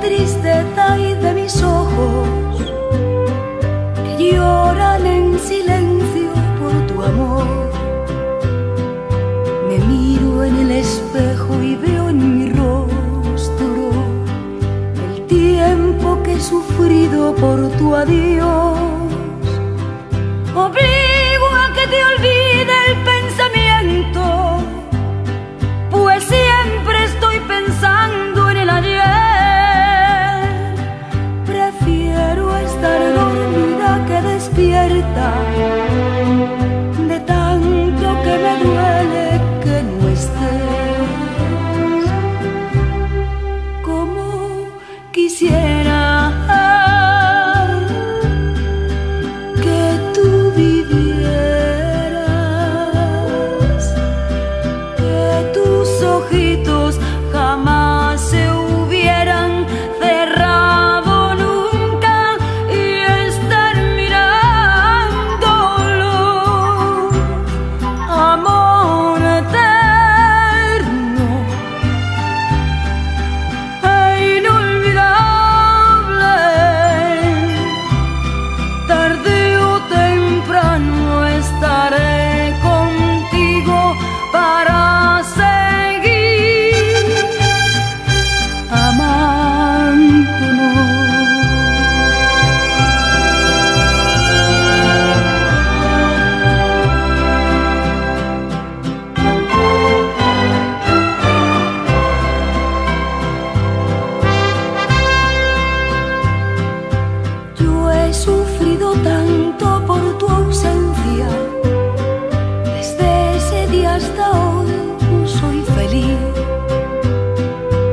Tristeza y de mis ojos que lloran en silencio por tu amor. Me miro en el espejo y veo en mi rostro el tiempo que he sufrido por tu adiós. Obligo a que te olvide el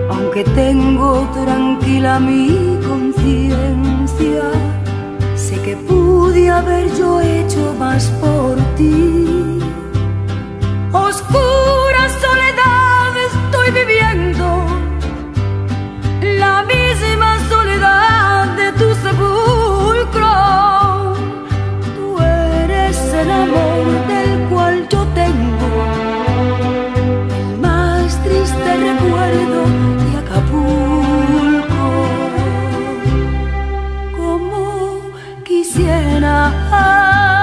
Aunque tengo tranquila mi conciencia, sé que pude haber yo hecho más por ti. Oscura soledad estoy viviendo la misma soledad de tu sepulcro. Tú eres el amor quisiera